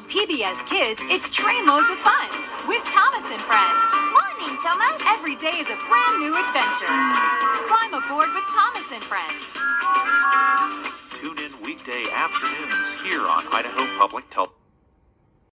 On PBS Kids, it's train loads of fun with Thomas and Friends. Morning, Thomas. Every day is a brand new adventure. Climb aboard with Thomas and Friends. Tune in weekday afternoons here on Idaho Public Television.